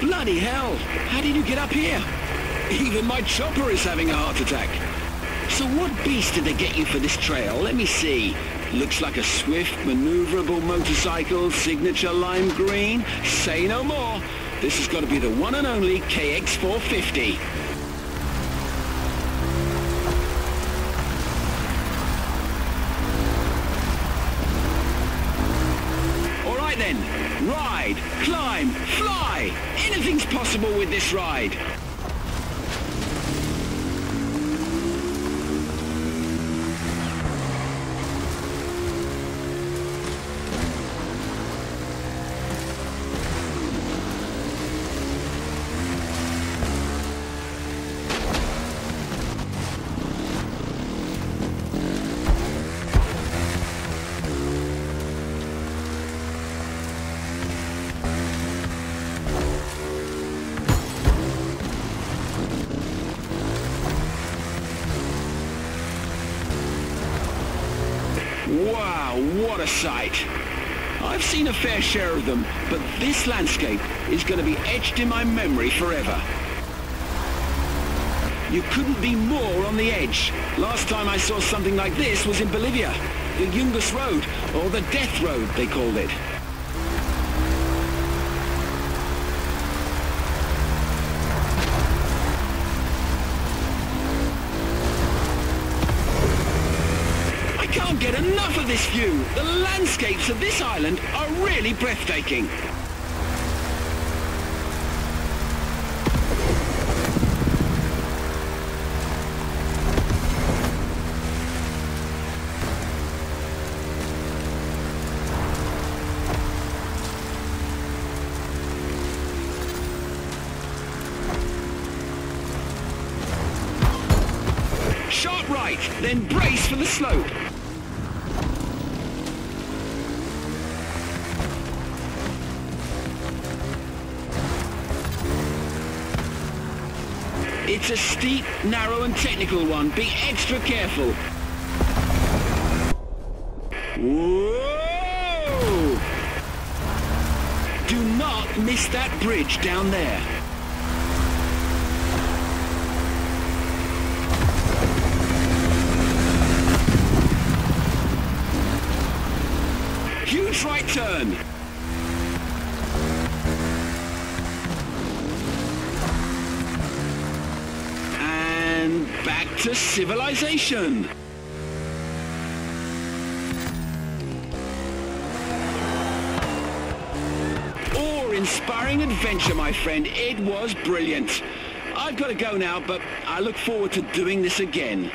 Bloody hell! How did you get up here? Even my chopper is having a heart attack. So what beast did they get you for this trail? Let me see. Looks like a swift, maneuverable motorcycle, signature lime green. Say no more. This has got to be the one and only KX450. All right then. Ride, climb, fly. Anything's possible with this ride. Wow, what a sight. I've seen a fair share of them, but this landscape is going to be etched in my memory forever. You couldn't be more on the edge. Last time I saw something like this was in Bolivia. The Yungas Road, or the Death Road, they called it. Get enough of this view. The landscapes of this island are really breathtaking. Sharp right, then brace for the slope. It's a steep, narrow and technical one. Be extra careful. Whoa! Do not miss that bridge down there. Huge right turn. To civilization. Awe-inspiring adventure, my friend. It was brilliant. I've got to go now, but I look forward to doing this again.